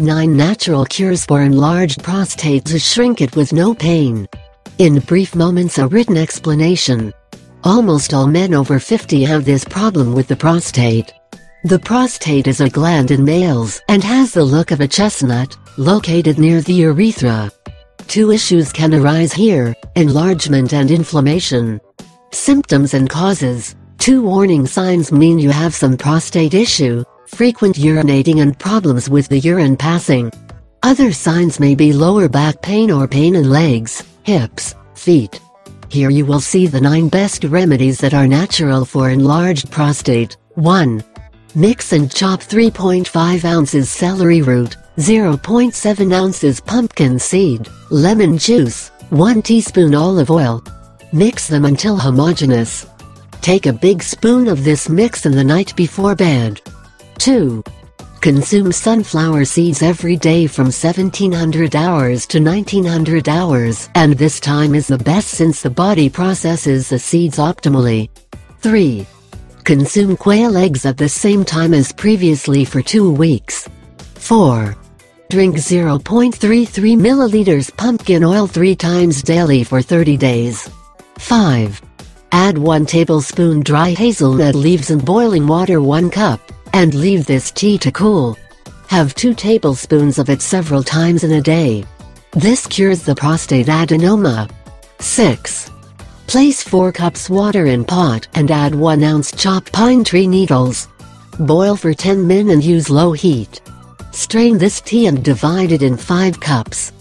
9 natural cures for enlarged prostate to shrink it with no pain. In brief moments a written explanation. Almost all men over 50 have this problem with the prostate. The prostate is a gland in males and has the look of a chestnut, located near the urethra. Two issues can arise here, enlargement and inflammation. Symptoms and causes. Two warning signs mean you have some prostate issue, frequent urinating and problems with the urine passing. Other signs may be lower back pain or pain in legs, hips, feet. Here you will see the 9 best remedies that are natural for enlarged prostate. 1. Mix and chop 3.5 ounces celery root, 0.7 ounces pumpkin seed, lemon juice, 1 teaspoon olive oil. Mix them until homogeneous. Take a big spoon of this mix in the night before bed. 2. Consume sunflower seeds every day from 1700 hours to 1900 hours, and this time is the best since the body processes the seeds optimally. 3. Consume quail eggs at the same time as previously for 2 weeks. 4. Drink 0.33 milliliters pumpkin oil 3 times daily for 30 days. 5. Add 1 tablespoon dry hazelnut leaves and boiling water 1 cup and leave this tea to cool. Have 2 tablespoons of it several times in a day. This cures the prostate adenoma. 6. Place 4 cups water in pot and add 1 ounce chopped pine tree needles. Boil for 10 min and use low heat. Strain this tea and divide it in 5 cups.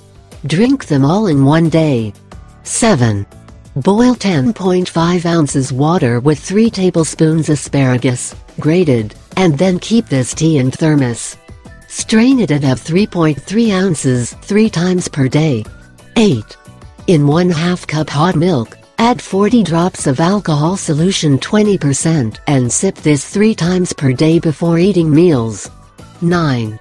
Drink them all in one day. 7. Boil 10.5 ounces water with 3 tablespoons asparagus, grated, and then keep this tea in thermos. Strain it and have 3.3 ounces 3 times per day. 8. In 1 half cup hot milk, add 40 drops of alcohol solution 20% and sip this 3 times per day before eating meals. 9.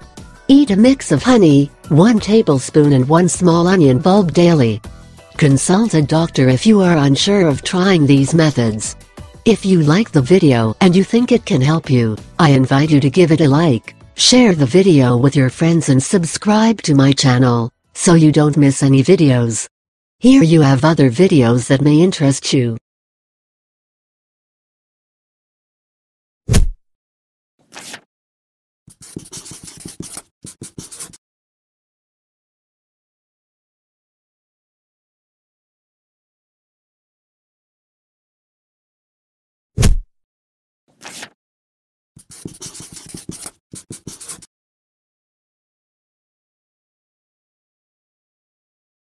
Eat a mix of honey, 1 tablespoon and 1 small onion bulb daily. Consult a doctor if you are unsure of trying these methods. If you like the video and you think it can help you, I invite you to give it a like, share the video with your friends and subscribe to my channel, so you don't miss any videos. Here you have other videos that may interest you. you